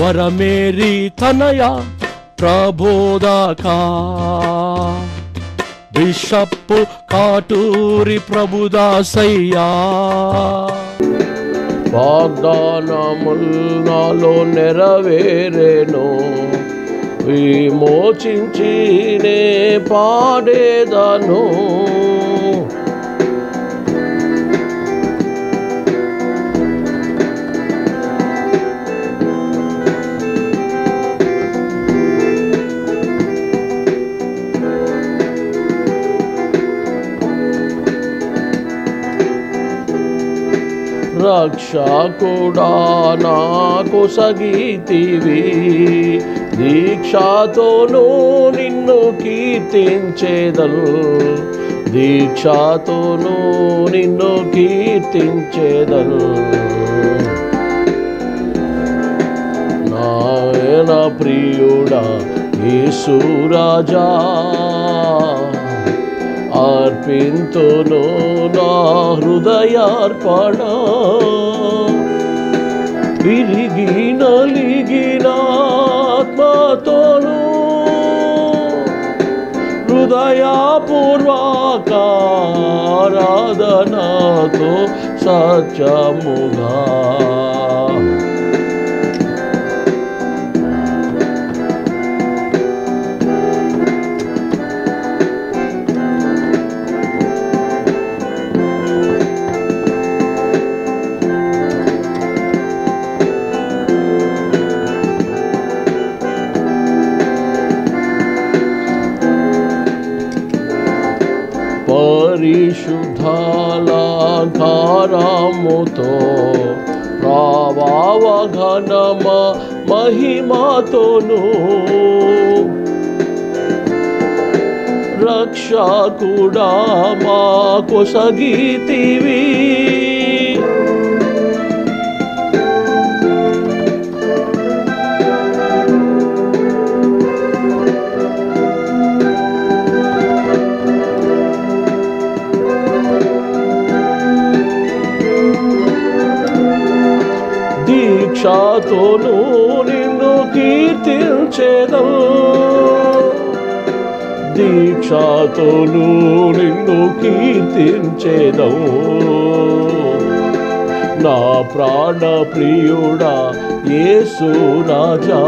వరమేరి తనయ ప్రబోధక. Bishop Katuri ప్రభుదాసయ్యా. వాగ్దానముల్ నాలో నెరవేరేను. విమోచించినే పాడేదను. రక్షకుడా నాకు సగీతివి. దీక్షతోనూ నిన్ను కీర్తించేదను దీక్షతోనూ నిన్ను కీర్తించేదను నాయన ప్రియుడా యేసురాజా అర్పింతును నా హృదయార్పణ. విరిగి నలిగిన ఆత్మతోను హృదయపూర్వకారాధనతో సత్యముగా పరిశుద్ధాలంకారముతో ప్రభావ ఘనమ మహిమతోను. రక్షకుడా మాకు సగీతివి. దీక్షతోను నిన్ను కీర్తించేదం. దీక్షతోను నిన్ను కీర్తించేదం. నా ప్రాణ ప్రియుడా యేసు రాజా.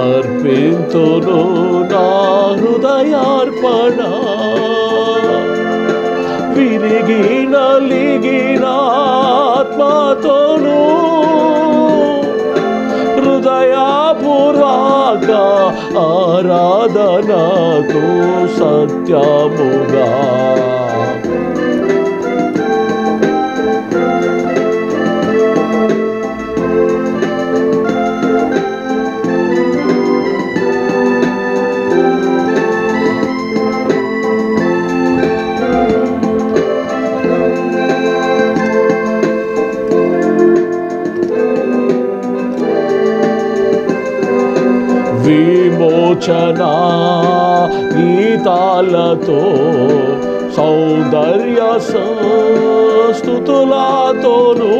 అర్పింతును నా హృదయార్పణ. విరిగి నలిగిన ఆత్మతోను హృదయపూర్వక ఆరాధనతో సత్యముగా విమోచన గీతాలతో సౌందర్య స్థుతులతోనూ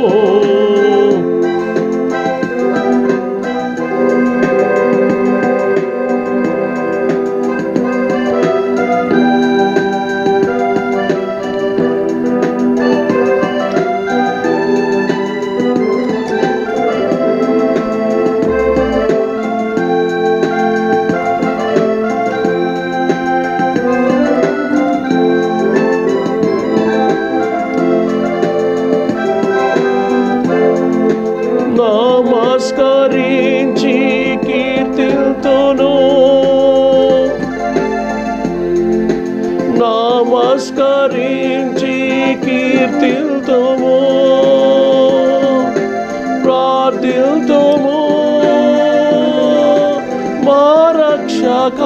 నమస్కరించి కీర్తితుము. ప్రార్థితుము. మా రక్షక.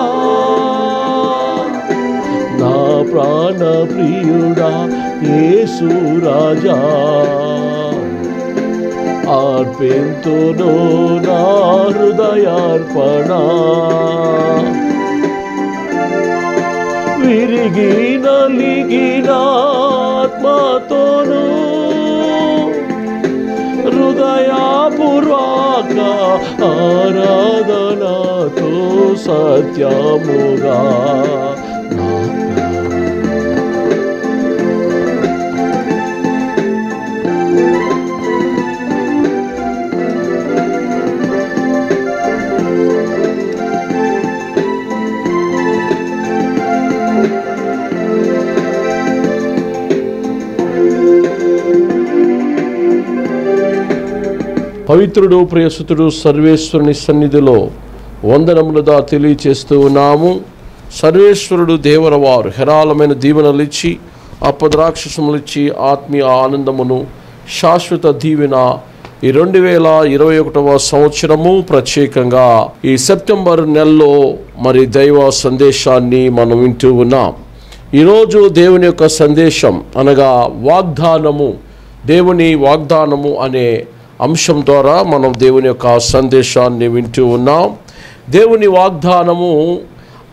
నా ప్రాణ ప్రియుడా యేసు రాజా. అర్పింతును నా హృదయార్పణ. విరిగి నలిగిన ఆత్మతోను హృదయాపూర్వక ఆరాధనతో సత్యముగా పవిత్రుడు ప్రియసుతుడు సర్వేశ్వరుని సన్నిధిలో వందనములుగా తెలియచేస్తూ ఉన్నాము. సర్వేశ్వరుడు దేవరవారు హెరాలమైన దీవెనలు ఇచ్చి ఆత్మీయ ఆనందమును శాశ్వత దీవెన ఈ రెండు వేల ఇరవై ఒకటవ సంవత్సరము ప్రత్యేకంగా ఈ సెప్టెంబర్ నెలలో మరి దైవ సందేశాన్ని మనం వింటూ ఉన్నాం. ఈరోజు దేవుని యొక్క సందేశం అనగా వాగ్దానము దేవుని వాగ్దానము అనే అంశం ద్వారా మనం దేవుని యొక్క సందేశాన్ని వింటూ ఉన్నాం. దేవుని వాగ్దానము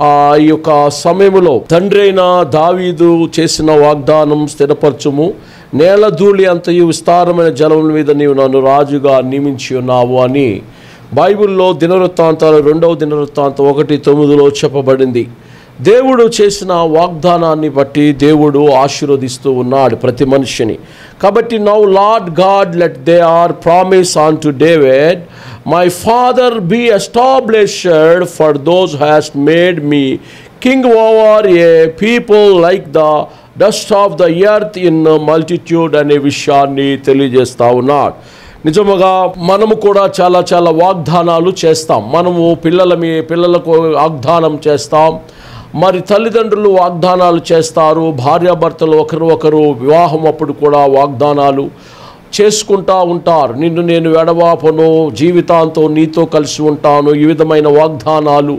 ఆ యొక్క సమయంలో తండ్రి అయిన దావీదు చేసిన వాగ్దానం స్థిరపరచుము. నేల ధూళి అంతయు విస్తారమైన జలముల మీద నీవు నన్ను రాజుగా నియమించి ఉన్నావు అని బైబిల్లో దినవృత్తాంతాలు రెండవ దినవృత్తాంతం ఒకటి తొమ్మిదిలో చెప్పబడింది. దేవుడు చేసిన వాగ్దానాన్ని బట్టి దేవుడు ఆశీర్వదిస్తూ ఉన్నాడు ప్రతి మనిషిని. కాబట్టి now Lord God let they are promise on to David my father be established for those has made me king over a people like the dust of the earth in multitude అనే విషయాన్ని తెలియజేస్తా ఉన్నాడు. నిజముగా మనము కూడా చాలా చాలా వాగ్దానాలు చేస్తాం. మనము పిల్లల మీ పిల్లలకు వాగ్దానం చేస్తాం. మరి తల్లిదండ్రులు వాగ్దానాలు చేస్తారు భార్యాభర్తలు ఒకరు ఒకరు వివాహం అప్పుడు కూడా వాగ్దానాలు చేసుకుంటా ఉంటారు. నిన్ను నేను ఎడవాపను జీవితాంతం నీతో కలిసి ఉంటాను ఈ విధమైన వాగ్దానాలు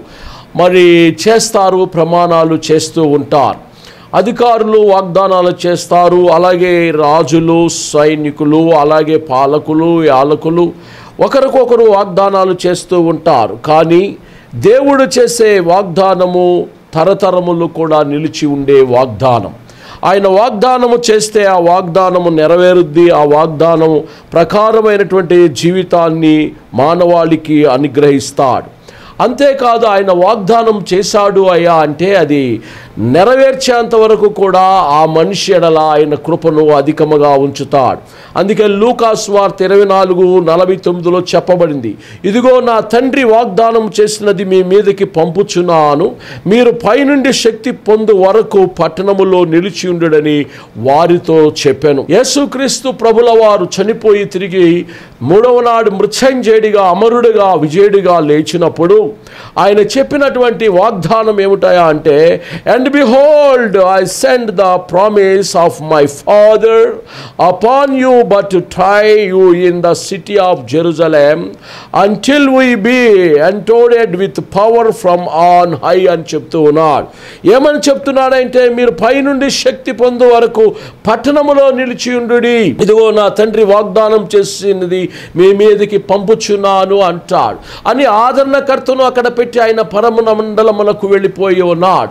మరి చేస్తారు ప్రమాణాలు చేస్తూ ఉంటారు. అధికారులు వాగ్దానాలు చేస్తారు అలాగే రాజులు సైనికులు అలాగే పాలకులు యాలకులు ఒకరికొకరు వాగ్దానాలు చేస్తూ ఉంటారు. కానీ దేవుడు చేసే వాగ్దానము తరతరములు కూడా నిలిచి ఉండే వాగ్దానం. ఆయన వాగ్దానము చేస్తే ఆ వాగ్దానము నెరవేరుద్ది ఆ వాగ్దానము ప్రకారమైనటువంటి జీవితాన్ని మానవాళికి అనుగ్రహిస్తాడు. అంతేకాదు ఆయన వాగ్దానం చేశాడు అయ్యా అంటే అది నెరవేర్చేంత వరకు కూడా ఆ మనిషి ఎడల ఆయన కృపను అధికముగా ఉంచుతాడు. అందుకే లూకాస్ వార్త ఇరవై నాలుగు నలభై తొమ్మిదిలో చెప్పబడింది. ఇదిగో నా తండ్రి వాగ్దానం చేసినది మీ మీదకి పంపుచున్నాను. మీరు పైనుండి శక్తి పొందు వరకు పట్టణములో నిలిచి ఉండుడని వారితో చెప్పాను. యేసుక్రీస్తు ప్రభుల వారు చనిపోయి తిరిగి మూడవ నాడు మృత్యంజేడిగా అమరుడిగా విజయుడిగా లేచినప్పుడు ఆయన చెప్పినటువంటి వాగ్దానం ఏమిటాయా అంటే and behold I send the promise of my father upon you but try you in the city of Jerusalem until we be endued with power from on high అని చెప్తూ ఉన్నాడు. ఏమని చెప్తున్నాడంటే మీరు పైనుండి శక్తి పొందు వరకు పట్టణములో నిలిచి ఉండు ఇదిగో నా తండ్రి వాగ్దానం చేసినది మీ మీదకి పంపుచున్నాను అంటాడు. అని ఆదరణకర్తను అక్కడ పెట్టి ఆయన పరమున మండలములకు వెళ్ళిపోయి ఉన్నాడు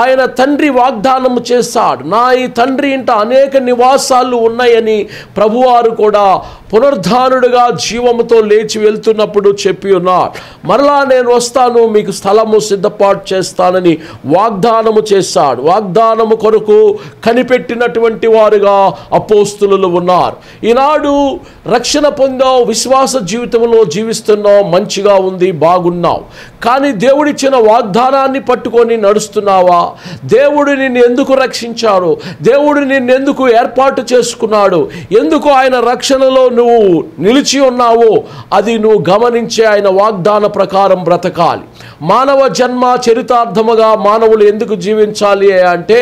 ఆయన తండ్రి వాగ్దానము చేశాడు. నా ఈ తండ్రి ఇంట అనేక నివాసాలు ఉన్నాయని ప్రభువారు కూడా పునర్ధానుడుగా జీవముతో లేచి వెళ్తున్నప్పుడు చెప్పి ఉన్నాడు మరలా నేను వస్తాను మీకు స్థలము సిద్ధపాటు చేస్తానని వాగ్దానము చేశాడు. వాగ్దానము కొరకు కనిపెట్టినటువంటి వారుగా అపోస్తులు ఉన్నారు. ఈనాడు రక్షణ పొందావు విశ్వాస జీవితంలో జీవిస్తున్నావు మంచిగా ఉంది బాగున్నావు. కానీ దేవుడిచ్చిన వాగ్దానాన్ని పట్టుకొని నడుస్తున్నావా? దేవుడు నిన్ను ఎందుకు రక్షించాడు? దేవుడు నిన్ను ఎందుకు ఏర్పాటు చేసుకున్నాడు? ఎందుకు ఆయన రక్షణలో నువ్వు నిలిచి ఉన్నావో అది నువ్వు గమనించే ఆయన వాగ్దాన ప్రకారం బ్రతకాలి. మానవ జన్మ చరితార్థముగా మానవులు ఎందుకు జీవించాలి అంటే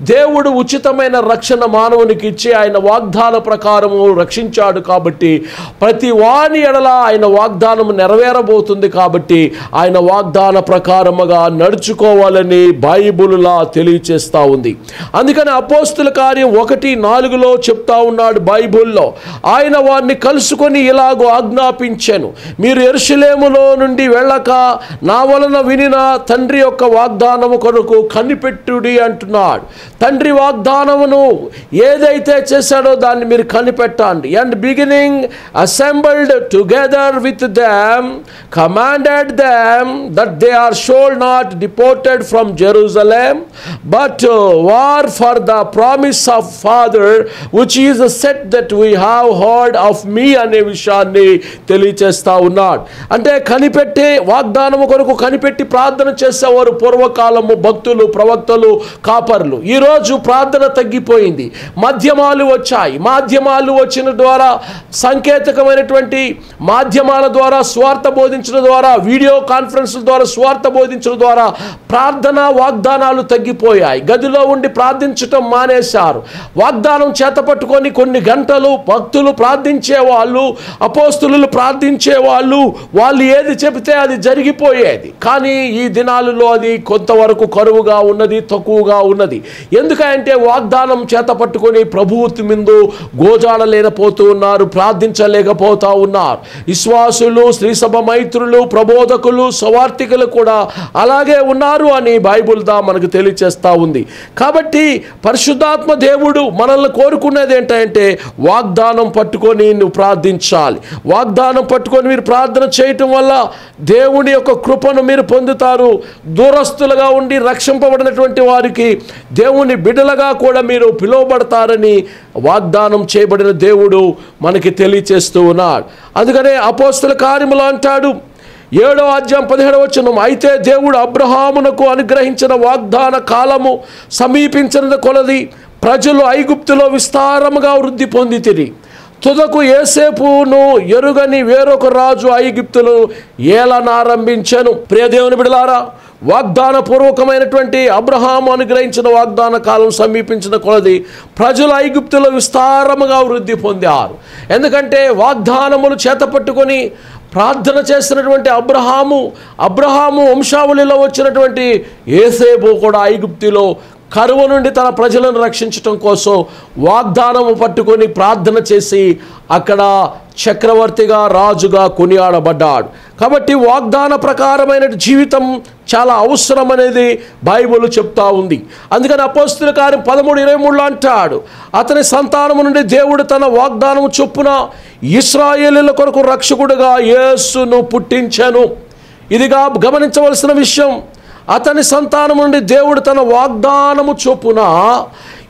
దేవుడు ఉచితమైన రక్షణ మానవునికి ఇచ్చి ఆయన వాగ్దాన ప్రకారము రక్షించాడు కాబట్టి ప్రతి వాని ఎడల ఆయన వాగ్దానం నెరవేరబోతుంది కాబట్టి ఆయన వాగ్దాన ప్రకారముగా నడుచుకోవాలని బైబుల్లా తెలియచేస్తా ఉంది. అందుకని అపోస్తుల కార్యం ఒకటి నాలుగులో చెప్తా ఉన్నాడు బైబుల్లో. ఆయన వారిని కలుసుకొని ఇలాగో ఆజ్ఞాపించాను. మీరు ఎరుషలేములో నుండి వెళ్ళక నా వలన వినిన తండ్రి యొక్క వాగ్దానము కొరకు కనిపెట్టుడి అంటున్నాడు. తండ్రి వాగ్దానమును ఏదైతే చేశాడో దాన్ని మీరు కనిపెట్టండి. And beginning assembled together with them commanded them that they are shall not deported from Jerusalem but war for the promise of father which is set that we have heard of me అనే విషయాన్ని తెలియచేస్తా ఉన్నాడు. అంటే కనిపెట్టే వాగ్దానము కొరకు కనిపెట్టి ప్రార్థన చేసేవారు పూర్వకాలము భక్తులు ప్రవక్తలు కాపర్లు. ఈరోజు ప్రార్థన తగ్గిపోయింది. మాధ్యమాలు వచ్చాయి. మాధ్యమాలు వచ్చిన ద్వారా సాంకేతికమైనటువంటి మాధ్యమాల ద్వారా స్వార్థ బోధించడం ద్వారా వీడియో కాన్ఫరెన్స్ల ద్వారా స్వార్థ బోధించడం ద్వారా ప్రార్థన వాగ్దానాలు తగ్గిపోయాయి. గదిలో ఉండి ప్రార్థించటం మానేశారు. వాగ్దానం చేత పట్టుకొని కొన్ని గంటలు భక్తులు ప్రార్థించే వాళ్ళు అపోస్తులు ప్రార్థించే వాళ్ళు వాళ్ళు ఏది చెబితే అది జరిగిపోయేది. కానీ ఈ దినాలలో అది కొంతవరకు కరువుగా ఉన్నది తక్కువగా ఉన్నది. ఎందుకంటే వాగ్దానం చేత పట్టుకొని ప్రభువు ముందు గోజాడలేకపోతూ ఉన్నారు ప్రార్థించలేకపోతా ఉన్నారు. విశ్వాసులు స్త్రీ సభ మైత్రులు ప్రబోధకులు సవార్థికులు కూడా అలాగే ఉన్నారు అని బైబుల్ దా మనకు తెలియచేస్తూ ఉంది. కాబట్టి పరిశుద్ధాత్మ దేవుడు మనల్ని కోరుకునేది ఏంటంటే వాగ్దానం పట్టుకొని నువ్వు ప్రార్థించాలి. వాగ్దానం పట్టుకొని మీరు ప్రార్థన చేయటం వల్ల దేవుని యొక్క కృపను మీరు పొందుతారు. దూరస్తులుగా ఉండి రక్షింపబడినటువంటి వారికి దేవుని బిడ్డలుగా కూడా మీరు పిలువబడతారని వాగ్దానం చేయబడిన దేవుడు మనకి తెలియచేస్తూ ఉన్నాడు. అందుకనే అపోస్తుల కార్యములు అంటాడు ఏడో అధ్యాయం పదిహేడవ వచనం అయితే దేవుడు అబ్రహామునకు అనుగ్రహించిన వాగ్దాన కాలము సమీపించిన కొలది ప్రజలు ఐగుప్తులో విస్తారముగా వృద్ధి పొందితిరి. తుదకు ఏసేపును ఎరుగని వేరొక రాజు ఐగుప్తులు ఏలనారంభించను. ప్రియదేవుని బిడలారా వాగ్దాన పూర్వకమైనటువంటి అబ్రహాము అనుగ్రహించిన వాగ్దాన కాలం సమీపించిన కొలది ప్రజలు ఐగుప్తులో విస్తారముగా వృద్ధి పొందారు. ఎందుకంటే వాగ్దానములు చేతపట్టుకొని ప్రార్థన చేసినటువంటి అబ్రహాము అబ్రహాము వంశావళిలో వచ్చినటువంటి ఏసేపు కూడా ఐగుప్తిలో కరువు నుండి తన ప్రజలను రక్షించటం కోసం వాగ్దానము పట్టుకొని ప్రార్థన చేసి అక్కడ చక్రవర్తిగా రాజుగా కొనియాడబడ్డాడు. కాబట్టి వాగ్దాన ప్రకారమైన జీవితం చాలా అవసరం అనేది బైబిల్ చెప్తా ఉంది. అందుకని అపోస్తుల కార్యం పదమూడు ఇరవై మూడులో అంటాడు అతని సంతానము నుండి దేవుడు తన వాగ్దానము చొప్పున ఇస్రాయేలీల కొరకు రక్షకుడుగా యేసును పుట్టించాను. ఇదిగా గమనించవలసిన విషయం అతని సంతానం నుండి దేవుడు తన వాగ్దానము చొప్పున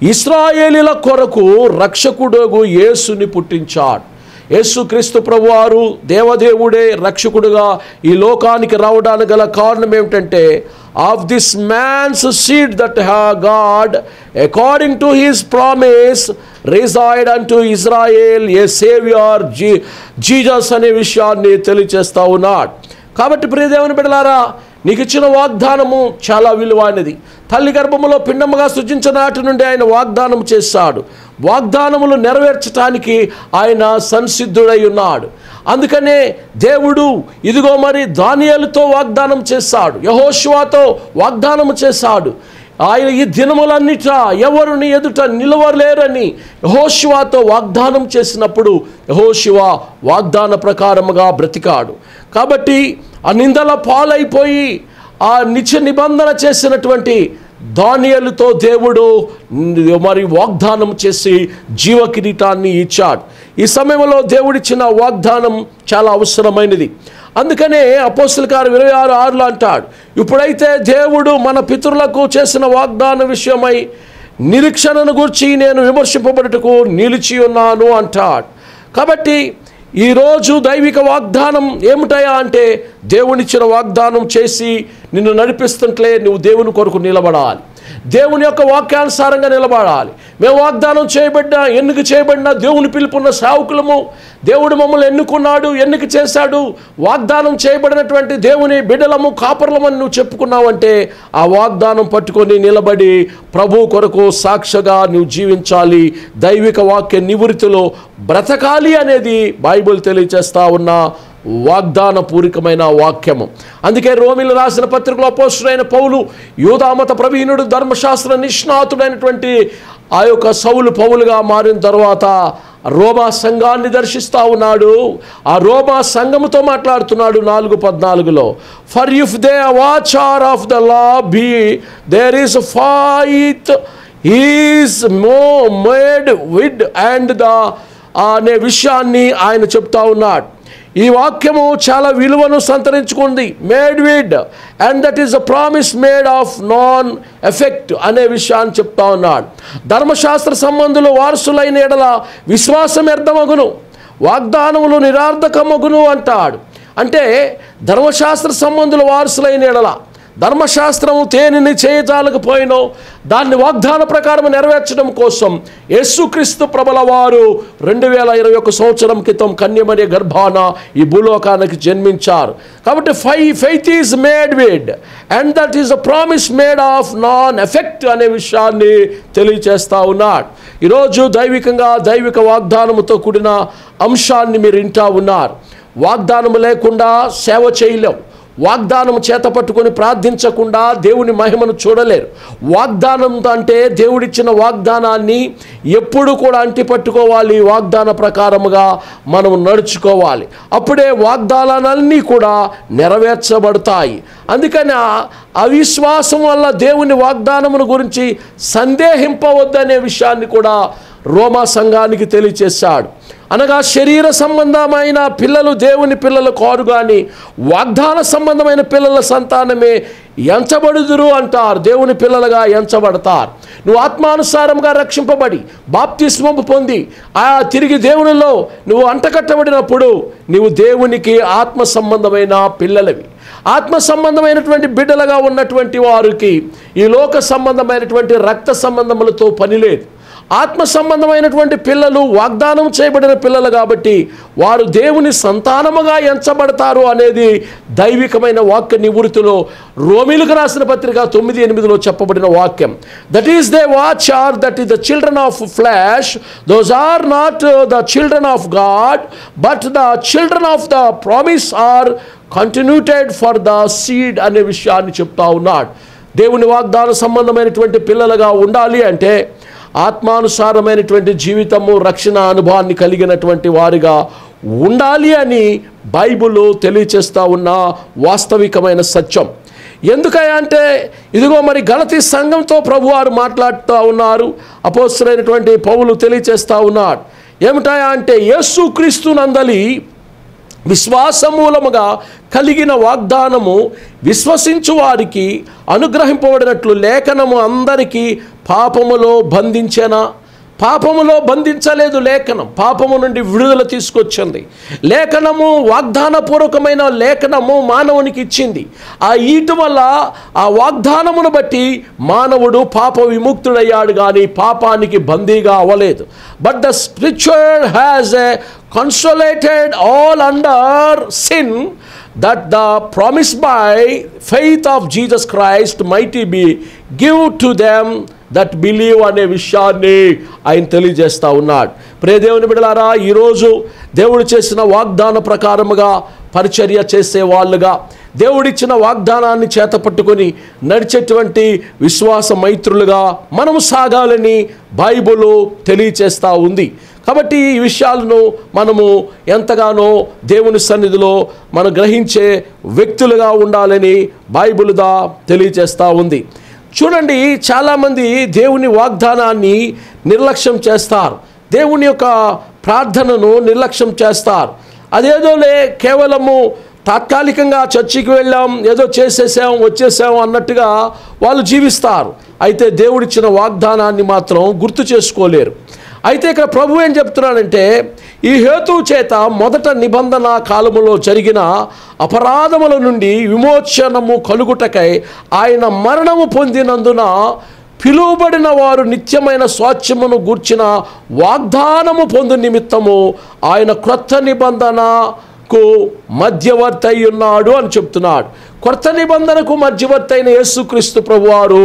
ఇస్రాయేలీల కొరకు రక్షకుడుగు యేసుని పుట్టించాడు. యేసుక్రీస్తు ప్రభువారు దేవదేవుడే రక్షకుడుగా ఈ లోకానికి రావడానికి గల కారణం ఏమిటంటే of this man's seed that hath God according to his promise raised unto Israel a saviour G Jesus అనే విషయాన్ని తెలియచేస్తా ఉన్నాడు. కాబట్టి ప్రియదేవుని బిడలారా నీకు ఇచ్చిన వాగ్దానము చాలా విలువైనది. తల్లి గర్భములో పిండముగా సృజించిన నాటి నుండి ఆయన వాగ్దానం చేశాడు. వాగ్దానములు నెరవేర్చడానికి ఆయన సంసిద్ధుడై ఉన్నాడు. అందుకనే దేవుడు ఇదిగో మరి దానియాలతో వాగ్దానం చేశాడు. యహోశివాతో వాగ్దానం చేశాడు. ఆయన ఈ దినములన్నిట ఎవరు నీ ఎదుట నిలవలేరని యహోశివాతో వాగ్దానం చేసినప్పుడు యహోశివ వాగ్దాన ప్రకారముగా బ్రతికాడు. కాబట్టి ఆ నిందల పాలైపోయి ఆ నిత్య నిబంధన చేసినటువంటి దానియలతో దేవుడు మరి వాగ్దానం చేసి జీవ కిరీటాన్ని ఇచ్చాడు. ఈ సమయంలో దేవుడిచ్చిన వాగ్దానం చాలా అవసరమైనది. అందుకనే అపోస్తుల గారు ఇరవై ఆరు ఆరులో అంటాడు ఇప్పుడైతే దేవుడు మన పితరులకు చేసిన వాగ్దాన విషయమై నిరీక్షణను గురించి నేను విమర్శింపబడుటకు నిలిచి ఉన్నాను అంటాడు. కాబట్టి ఈరోజు దైవిక వాగ్దానం ఏమిటయా అంటే దేవునిచ్చిన వాగ్దానం చేసి నిన్ను నడిపిస్తుంటే నువ్వు దేవుని కొరకు నిలబడాలి. దేవుని యొక్క వాక్యానుసారంగా నిలబడాలి. మేము వాగ్దానం చేయబడ్డా ఎన్నిక చేయబడిన దేవుని పిలుపున్న సావుకులము దేవుడు మమ్మల్ని ఎన్నుకున్నాడు ఎన్నిక చేశాడు వాగ్దానం చేయబడినటువంటి దేవుని బిడ్డలము కాపర్లమని నువ్వు చెప్పుకున్నావంటే ఆ వాగ్దానం పట్టుకొని నిలబడి ప్రభు కొరకు సాక్షిగా నువ్వు జీవించాలి. దైవిక వాక్య నివృత్తిలో బ్రతకాలి అనేది బైబిల్ తెలియజేస్తా ఉన్న. వాగ్దాన పూరికమైన వాక్యము. అందుకే రోమిలు రాసిన పత్రికలో అపోస్తుడైన పౌలు యూధామత ప్రవీణుడు ధర్మశాస్త్ర నిష్ణాతుడైనటువంటి ఆ యొక్క సౌలు పౌలుగా మారిన తర్వాత రోమా సంఘాన్ని దర్శిస్తూ ఉన్నాడు. ఆ రోమా సంఘముతో మాట్లాడుతున్నాడు నాలుగు పద్నాలుగులో. For if they which are of the law be there is faith is more made void and the అనే విషయాన్ని ఆయన చెప్తా ఉన్నాడు. ఈ వాక్యము చాలా విలువను సంతరించుకుంది. Made void and that is a promise made of none effect అనే విషయాన్ని చెప్తా ఉన్నాడు. ధర్మశాస్త్ర సంబంధులు వారసులైన ఎడల విశ్వాసం వ్యర్థమగును. వాగ్దానములు నిరార్థకమగును అంటాడు. అంటే ధర్మశాస్త్ర సంబంధుల వారసులైన ఎడల ధర్మశాస్త్రము తేనిని చేయజాలకపోయినో దాన్ని వాగ్దాన ప్రకారం నెరవేర్చడం కోసం యేసుక్రీస్తు ప్రబల వారు రెండు వేల ఇరవై ఒక సంవత్సరం క్రితం కన్యమనే గర్భాన ఈ భూలోకానికి జన్మించారు. కాబట్టి by faith is made void and that is a promise made of none effect అనే విషయాన్ని తెలియచేస్తా ఉన్నాడు. ఈరోజు దైవికంగా దైవిక వాగ్దానముతో కూడిన అంశాన్ని మీరు వింటా ఉన్నారు. వాగ్దానము లేకుండా సేవ చేయలేం. వాగ్దానం చేత పట్టుకొని ప్రార్థించకుండా దేవుని మహిమను చూడలేరు. వాగ్దానం అంటే దేవుడిచ్చిన వాగ్దానాన్ని ఎప్పుడు కూడా అంటిపట్టుకోవాలి. వాగ్దాన ప్రకారముగా మనం నడుచుకోవాలి. అప్పుడే వాగ్దానాలన్నీ కూడా నెరవేర్చబడతాయి. అందుకని అవిశ్వాసం వల్ల దేవుని వాగ్దానమును గురించి సందేహింపవద్దనే విషయాన్ని కూడా రోమా సంఘానికి తెలియచేశాడు. అనగా శరీర సంబంధమైన పిల్లలు దేవుని పిల్లలు కారు కానీ వాగ్దాన సంబంధమైన పిల్లల సంతానమే ఎంచబడుదురు అంటారు. దేవుని పిల్లలుగా ఎంచబడతారు. నువ్వు ఆత్మానుసారంగా రక్షింపబడి బాప్తిస్వంపు పొంది ఆ తిరిగి దేవునిలో నువ్వు అంటకట్టబడినప్పుడు నువ్వు దేవునికి ఆత్మ సంబంధమైన పిల్లలవి. ఆత్మ సంబంధమైనటువంటి బిడ్డలుగా ఉన్నటువంటి వారికి ఈ లోక సంబంధమైనటువంటి రక్త సంబంధములతో పని లేదు. ఆత్మ సంబంధమైనటువంటి పిల్లలు వాగ్దానం చేయబడిన పిల్లలు కాబట్టి వారు దేవుని సంతానముగా ఎంచబడతారు అనేది దైవికమైన వాక్య నివృత్తిలో రోమిలకు రాసిన పత్రిక తొమ్మిది ఎనిమిదిలో చెప్పబడిన వాక్యం. That is they which are that is the children of flesh those are not the children of God but the children of the promise are continued for the seed అనే విషయాన్ని చెప్తా ఉన్నాడు. దేవుని వాగ్దాన సంబంధమైనటువంటి పిల్లలుగా ఉండాలి అంటే ఆత్మానుసారమైనటువంటి జీవితము రక్షణ అనుభవాన్ని కలిగినటువంటి వారిగా ఉండాలి అని బైబుల్ తెలియచేస్తా ఉన్న వాస్తవికమైన సత్యం. ఎందుకయ్యా అంటే ఇదిగో మరి గలతి సంఘంతో ప్రభువారు మాట్లాడుతూ ఉన్నారు అపోస్తులైనటువంటి పౌలు తెలియచేస్తూ ఉన్నాడు. ఏమిటాయా అంటే యేసు క్రీస్తు నందలి విశ్వాసమూలముగా కలిగిన వాగ్దానము విశ్వసించు వారికి అనుగ్రహింపబడినట్లు లేఖనము అందరికీ పాపములో బంధించేనా? పాపములో బంధించలేదు లేఖనం. పాపము నుండి విడుదల తీసుకొచ్చింది. లేఖనము వాగ్దానపూర్వకమైన లేఖనము మానవునికి ఇచ్చింది. ఆ ఈటు వల్ల ఆ వాగ్దానమును బట్టి మానవుడు పాప విముక్తుడయ్యాడు కానీ పాపానికి బందీగా అవ్వలేదు. But the spiritual has a consolidated all under sin that the promise by faith of Jesus Christ mighty be give to them that believe అనే విషయాన్ని ఆయన తెలియజేస్తూ ఉన్నాడు. ప్రేదేవుని బిడలారా ఈరోజు దేవుడు చేసిన వాగ్దాన ప్రకారముగా పరిచర్య చేసే వాళ్ళుగా దేవుడిచ్చిన వాగ్దానాన్ని చేతపట్టుకొని నడిచేటువంటి విశ్వాస మైత్రులుగా మనము సాగాలని బైబుల్ తెలియచేస్తూ ఉంది. కాబట్టి ఈ విషయాలను మనము ఎంతగానో దేవుని సన్నిధిలో మనం గ్రహించే వ్యక్తులుగా ఉండాలని బైబిల్దా తెలియచేస్తూ ఉంది. చూడండి చాలామంది దేవుని వాగ్దానాన్ని నిర్లక్ష్యం చేస్తారు. దేవుని యొక్క ప్రార్థనను నిర్లక్ష్యం చేస్తారు. అదేదోలే కేవలము తాత్కాలికంగా చర్చికి వెళ్ళాం ఏదో చేసేసాం వచ్చేసాం అన్నట్టుగా వాళ్ళు జీవిస్తారు. అయితే దేవుడిచ్చిన వాగ్దానాన్ని మాత్రం గుర్తు చేసుకోలేరు. అయితే ఇక్కడ ప్రభు ఏం చెప్తున్నాడంటే ఈ హేతు చేత మొదట నిబంధన కాలములో జరిగిన అపరాధముల నుండి విమోచనము కలుగుటకై ఆయన మరణము పొందినందున పిలువబడిన వారు నిత్యమైన స్వాచ్ఛమును గూర్చిన వాగ్దానము పొందు నిమిత్తము ఆయన క్రొత్త నిబంధన కు మధ్యవర్తి అయి ఉన్నాడు అని చెప్తున్నాడు. కొత్త నిబంధనకు మధ్యవర్తి అయిన యేసుక్రీస్తు ప్రభువారు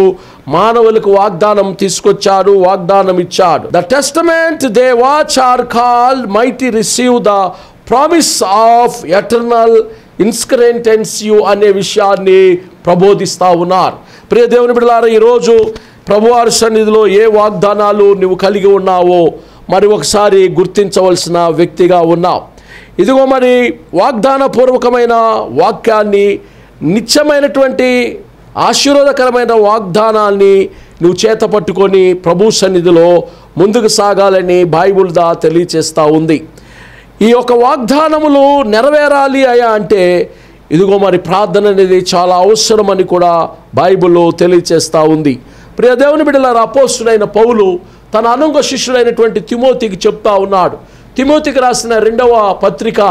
మానవులకు వాగ్దానం తీసుకొచ్చారు వాగ్దానం ఇచ్చాడు. The testament they which are call mighty receive the promise of eternal inheritance అనే విషయాన్ని ప్రబోధిస్తూ ఉన్నారు. ప్రియ దేవుని బిడ్డలారా ఈరోజు ప్రభువారి సన్నిధిలో ఏ వాగ్దానాలు నువ్వు కలిగి ఉన్నావో మరి ఒకసారి గుర్తించవలసిన వ్యక్తిగా ఉన్నావు. ఇదిగో మరి వాగ్దానపూర్వకమైన వాక్యాన్ని నిత్యమైనటువంటి ఆశీర్వాదకరమైన వాగ్దానాన్ని నువ్వు చేత పట్టుకొని ప్రభు సన్నిధిలో ముందుకు సాగాలని బైబుల్ దా తెలియచేస్తూ ఉంది. ఈ యొక్క వాగ్దానములు నెరవేరాలి అయా అంటే ఇదిగో మరి ప్రార్థన అనేది చాలా అవసరమని కూడా బైబిల్లో తెలియచేస్తూ ఉంది. ప్రియ దేవుని బిడ్డలారా అపోస్తుడైన పౌలు తన అనుంగ శిష్యుడైనటువంటి తిమోతికి చెప్తా ఉన్నాడు. తిమోతికి రాసిన రెండవ పత్రిక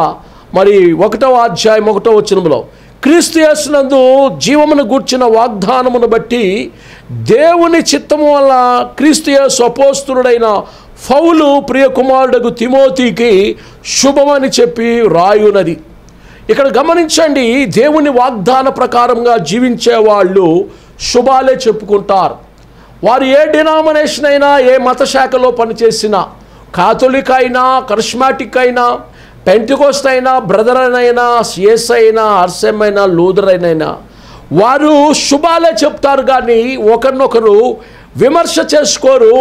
మరి ఒకటవ అధ్యాయం ఒకటవ వచనంలో క్రీస్తు చేసినందు జీవమును గూర్చిన వాగ్దానమును బట్టి దేవుని చిత్తము వల్ల క్రీస్తు యేసు అపోస్తుడైన ఫౌలు ప్రియకుమారుడకు తిమోతికి శుభమని చెప్పి రాయునది. ఇక్కడ గమనించండి దేవుని వాగ్దాన ప్రకారంగా జీవించే వాళ్ళు శుభాలే చెప్పుకుంటారు. వారు ఏ డినామినేషన్ అయినా ఏ మత శాఖలో పనిచేసినా కాథలిక్ అయినా కరిస్మాటిక్ అయినా పెంటికోస్ట్ అయినా బ్రదర్ అయినా సిఎస్ అయినా ఆర్సెమ్ అయినా లూదర్ అయినా వారు శుభాలే చెప్తారు కానీ ఒకరినొకరు విమర్శ చేసుకోరు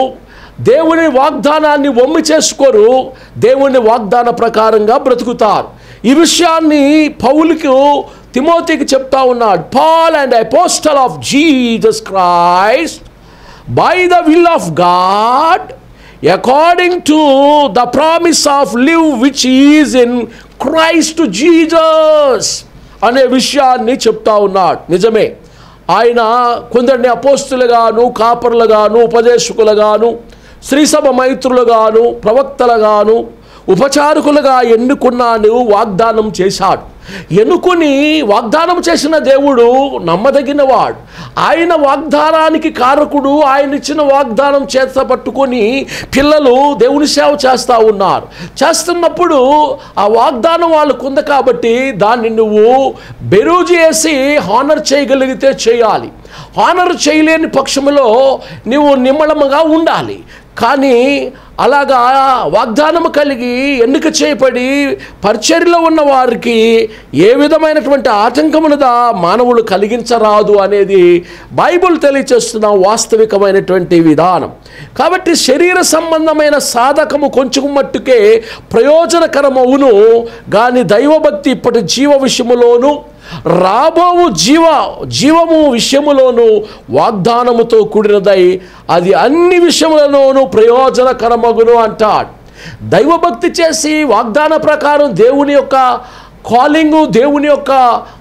దేవుని వాగ్దానాన్ని వమ్మి చేసుకోరు దేవుని వాగ్దాన ప్రకారంగా బ్రతుకుతారు. ఈ విషయాన్ని పౌలుకు తిమోతికి చెప్తా ఉన్నాడు. Paul and apostle of Jesus Christ by the will of God according to the promise of live which is in Christ Jesus అనే విషయాన్ని చెప్తా ఉన్నాడు. నిజమే. ఆయన కొందరిని అపోస్తులుగాను కాపర్లుగాను ఉపదేశకులుగాను శ్రీసభ మైత్రులుగాను ప్రవక్తలుగాను ఉపచారకులుగా ఎన్నుకున్నాను వాగ్దానం చేశాడు. ఎనుకొని వాగ్దానం చేసిన దేవుడు నమ్మదగినవాడు. ఆయన వాగ్దానానికి కారకుడు ఆయన ఇచ్చిన వాగ్దానం చేత పట్టుకొని పిల్లలు దేవుని సేవ చేస్తూ ఉన్నారు. చేస్తున్నప్పుడు ఆ వాగ్దానం వాళ్ళకు ఉంది కాబట్టి దాన్ని నువ్వు బెరూజు చేసి హానర్ చేయగలిగితే చేయాలి. హానర్ చేయలేని పక్షంలో నువ్వు నిమ్మళముగా ఉండాలి. కానీ అలాగా వాగ్దానం కలిగి ఎన్నిక చేయబడి పరిచర్లో ఉన్న వారికి ఏ విధమైనటువంటి ఆటంకమునదా మానవులు కలిగించరాదు అనేది బైబుల్ తెలియచేస్తున్న వాస్తవికమైనటువంటి విధానం. కాబట్టి శరీర సంబంధమైన సాధకము కొంచెం మట్టుకే ప్రయోజనకరమవును కానీ దైవభక్తి ఇప్పటి జీవ విషయములోనూ రాబోవు జీవ జీవము విషయములోను వాగ్దానముతో కూడినదై అది అన్ని విషయములలోనూ ప్రయోజనకరమగును అంటాడు. దైవభక్తి చేసి వాగ్దాన ప్రకారం దేవుని యొక్క కాలింగు దేవుని యొక్క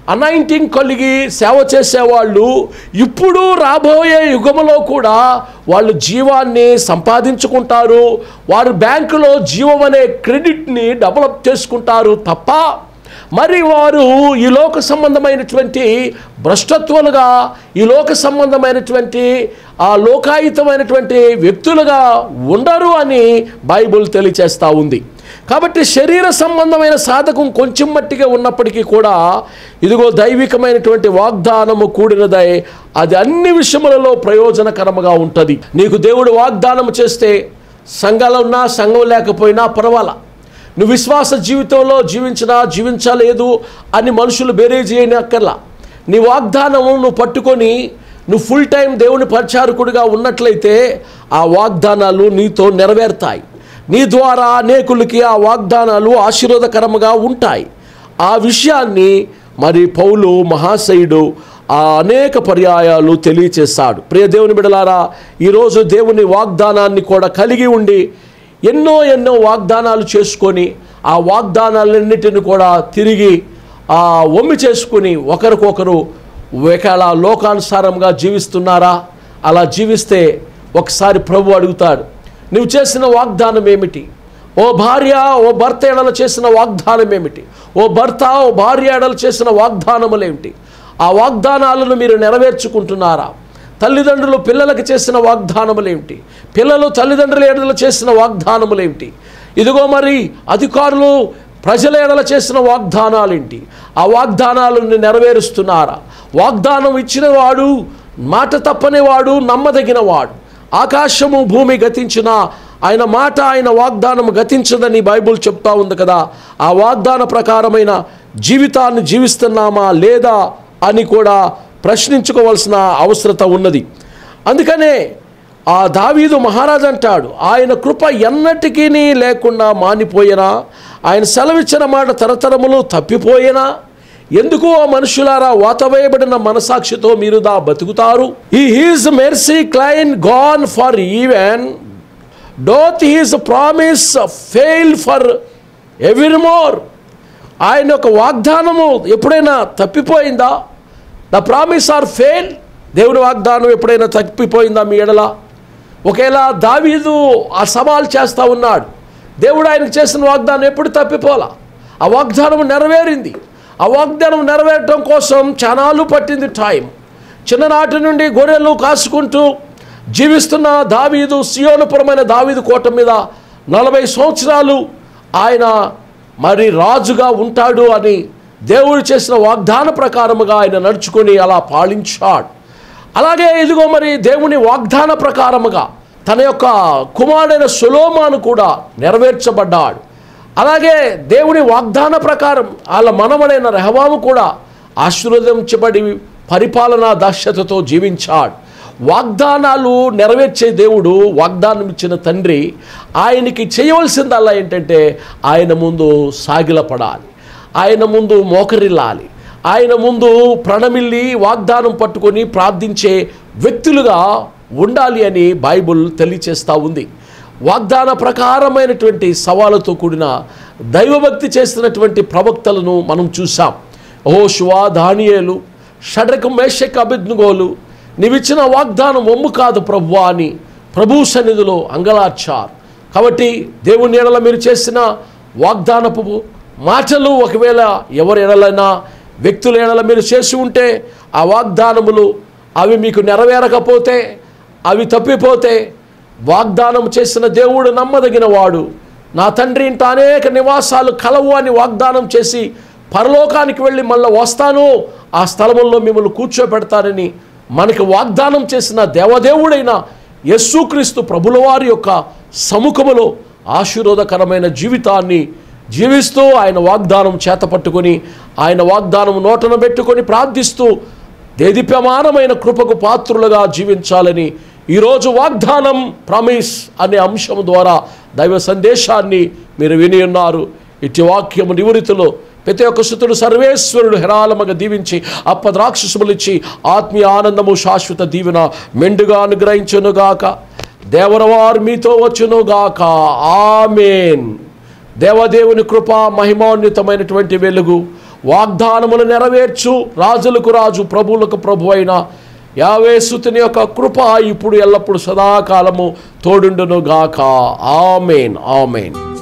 అనాయింటింగ్ కలిగి సేవ చేసేవాళ్ళు ఇప్పుడు రాబోయే యుగములో కూడా వాళ్ళు జీవాన్ని సంపాదించుకుంటారు. వారు బ్యాంకులో జీవం అనే క్రెడిట్ని డెవలప్ చేసుకుంటారు తప్ప మరి వారు ఈ లోక సంబంధమైనటువంటి భ్రష్టత్వాలుగా ఈ లోక సంబంధమైనటువంటి ఆ లోకాయుతమైనటువంటి వ్యక్తులుగా ఉండరు అని బైబుల్ తెలియచేస్తూ ఉంది. కాబట్టి శరీర సంబంధమైన సాధకం కొంచెం మట్టిగా ఉన్నప్పటికీ కూడా ఇదిగో దైవికమైనటువంటి వాగ్దానము కూడినదై అది అన్ని విషయములలో ప్రయోజనకరముగా ఉంటుంది. నీకు దేవుడు వాగ్దానం చేస్తే సంఘాలు ఉన్నా సంఘం లేకపోయినా పర్వాలా? నువ్వు విశ్వాస జీవితంలో జీవించినా జీవించలేదు అని మనుషులు బేరే చేయనక్కర్లా. నీ వాగ్దానము నువ్వు పట్టుకొని నువ్వు ఫుల్ టైం దేవుని పరిచారకుడిగా ఉన్నట్లయితే ఆ వాగ్దానాలు నీతో నెరవేరుతాయి. నీ ద్వారా అనేకులకి ఆ వాగ్దానాలు ఆశీర్వదకరముగా ఉంటాయి. ఆ విషయాన్ని మరి పౌలు మహాశయుడు ఆ అనేక పర్యాయాలు తెలియచేస్తాడు ప్రియ దేవుని బిడలారా ఈరోజు దేవుని వాగ్దానాన్ని కూడా కలిగి ఉండి ఎన్నో ఎన్నో వాగ్దానాలు చేసుకొని ఆ వాగ్దానాలన్నిటిని కూడా తిరిగి ఒమ్మి చేసుకుని ఒకరికొకరు ఒకలా లోకానుసారంగా జీవిస్తున్నారా? అలా జీవిస్తే ఒకసారి ప్రభు అడుగుతాడు నువ్వు చేసిన వాగ్దానం ఏమిటి? ఓ భార్య ఓ భర్త ఎడల చేసిన వాగ్దానం ఏమిటి? ఓ భర్త ఓ భార్య ఎడల చేసిన వాగ్దానములు ఏమిటి? ఆ వాగ్దానాలను మీరు నెరవేర్చుకుంటున్నారా? తల్లిదండ్రులు పిల్లలకు చేసిన వాగ్దానములేమిటి? పిల్లలు తల్లిదండ్రుల ఎడల చేసిన వాగ్దానములేమిటి? ఇదిగో మరి అధికారులు ప్రజల ఎడల చేసిన వాగ్దానాలేంటి? ఆ వాగ్దానాలను నెరవేరుస్తున్నారా? వాగ్దానం ఇచ్చిన వాడు మాట తప్పనివాడు నమ్మదగినవాడు. ఆకాశము భూమి గతించిన ఆయన మాట ఆయన వాగ్దానం గతించదని బైబుల్ చెప్తా ఉంది కదా. ఆ వాగ్దాన ప్రకారమైన జీవితాన్ని జీవిస్తున్నామా లేదా అని కూడా ప్రశ్నించుకోవాల్సిన అవసరత ఉన్నది. అందుకనే ఆ దావీదు మహారాజు అంటాడు ఆయన కృప ఎన్నటికీ లేకుండా మానిపోయినా? ఆయన సెలవిచ్చిన మాట తరతరములు తప్పిపోయినా? ఎందుకు ఆ మనుషులారా వాతవేయబడిన మనసాక్షితో మీరు దా బతుకుతారు? Is his mercy clean gone for even doth his promise fail for evermore ఆయన యొక్క వాగ్దానము ఎప్పుడైనా తప్పిపోయిందా? ద ప్రామిస్ ఆర్ ఫెయిల్ దేవుని వాగ్దానం ఎప్పుడైనా తప్పిపోయిందా మీ ఎడల? ఒకేలా దావీదు ఆ సవాల్ చేస్తూ ఉన్నాడు. దేవుడు ఆయనకు చేసిన వాగ్దానం ఎప్పుడు తప్పిపోలా? ఆ వాగ్దానం నెరవేరింది. ఆ వాగ్దానం నెరవేరటం కోసం చానాలు పట్టింది టైం. చిన్ననాటి నుండి గొర్రెలు కాసుకుంటూ జీవిస్తున్న దావీదు సియోనుపురమైన దావీదు కోట మీద నలభై సంవత్సరాలు ఆయన మరి రాజుగా ఉంటాడు అని దేవుడు చేసిన వాగ్దాన ప్రకారముగా ఆయన నడుచుకొని అలా పాలించాడు. అలాగే ఇదిగో మరి దేవుని వాగ్దాన ప్రకారముగా తన యొక్క కుమారుడైన సులోమాను కూడా నెరవేర్చబడ్డాడు. అలాగే దేవుని వాగ్దాన ప్రకారం వాళ్ళ మనవడైన రెహవాము కూడా ఆశీర్వదించబడి పరిపాలనా దక్షతతో జీవించాడు. వాగ్దానాలు నెరవేర్చే దేవుడు వాగ్దానం ఇచ్చిన తండ్రి ఆయనకి చేయవలసిందల్లా ఏంటంటే ఆయన ముందు సాగిలపడాలి. ఆయన ముందు మోకరిల్లాలి. ఆయన ముందు ప్రణమిల్లి వాగ్దానం పట్టుకొని ప్రార్థించే వ్యక్తులుగా ఉండాలి అని బైబుల్ తెలియచేస్తూ ఉంది. వాగ్దాన ప్రకారమైనటువంటి సవాళ్ళతో కూడిన దైవభక్తి చేస్తున్నటువంటి ప్రవక్తలను మనం చూసాం ఓ శివా దానియేలు షడ్రకు మేషక్ అభిజ్ఞోలు నీవిచ్చిన వాగ్దానం ఒమ్ము కాదు ప్రభువా అని ప్రభు సన్నిధిలో అంగలార్చారు. కాబట్టి దేవుని నీడల మీరు చేసిన వాగ్దానపు మాటలు ఒకవేళ ఎవరు ఎడలైనా వ్యక్తుల ఎడల మీరు చేసి ఉంటే ఆ వాగ్దానములు అవి మీకు నెరవేరకపోతే అవి తప్పిపోతే వాగ్దానం చేసిన దేవుడు నమ్మదగిన వాడు. నా తండ్రి ఇంత అనేక నివాసాలు కలవు అని వాగ్దానం చేసి పరలోకానికి వెళ్ళి మళ్ళీ వస్తాను ఆ స్థలముల్లో మిమ్మల్ని కూర్చోబెడతానని మనకి వాగ్దానం చేసిన దేవదేవుడైన యస్సుక్రీస్తు ప్రభుల వారి యొక్క సముఖములో ఆశీర్వాదకరమైన జీవితాన్ని జీవిస్తూ ఆయన వాగ్దానం చేతపట్టుకొని ఆయన వాగ్దానం నోటను పెట్టుకొని ప్రార్థిస్తూ దేదీప్యమానమైన కృపకు పాత్రులుగా జీవించాలని ఈరోజు వాగ్దానం ప్రమిస్ అనే అంశం ద్వారా దైవ సందేశాన్ని మీరు విని ఉన్నారు. ఇటు వాక్యము నివృత్తిలో ప్రతి ఒక్క సుతుడు సర్వేశ్వరుడు హెరాలమగ దీవించి అప్పద్రాక్షసుములిచ్చి ఆత్మీయ ఆనందము శాశ్వత దీవెన మెండుగా అనుగ్రహించునుగాక. దేవరవారు మీతో వచ్చునుగాక. ఆమెన్. దేవదేవుని కృప మహిమాన్వితమైనటువంటి వెలుగు వాగ్దానములు నెరవేర్చు రాజులకు రాజు ప్రభువులకు ప్రభు అయిన యావేసుతుని యొక్క కృప ఇప్పుడు ఎల్లప్పుడు సదాకాలము తోడుండును గాక ఆమెన్ ఆమెన్.